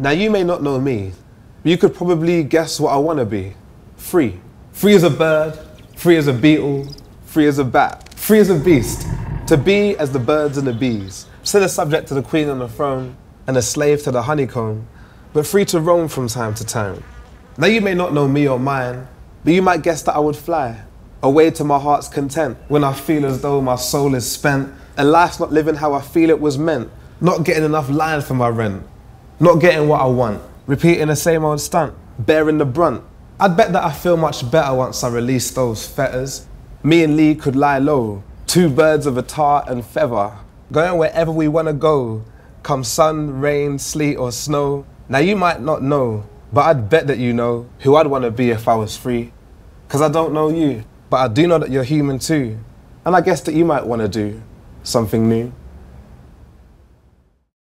Now you may not know me, but you could probably guess what I want to be. Free. Free as a bird, free as a beetle, free as a bat, free as a beast. To be as the birds and the bees. Still a subject to the queen on the throne and a slave to the honeycomb, but free to roam from time to time. Now you may not know me or mine, but you might guess that I would fly away to my heart's content when I feel as though my soul is spent and life's not living how I feel it was meant. Not getting enough lines for my rent, not getting what I want, repeating the same old stunt, bearing the brunt. I'd bet that I feel much better once I release those fetters. Me and Lee could lie low, two birds of a tar and feather, going wherever we wanna go, come sun, rain, sleet, or snow. Now you might not know, but I'd bet that you know who I'd wanna be if I was free. Cause I don't know you, but I do know that you're human too. And I guess that you might wanna do something new.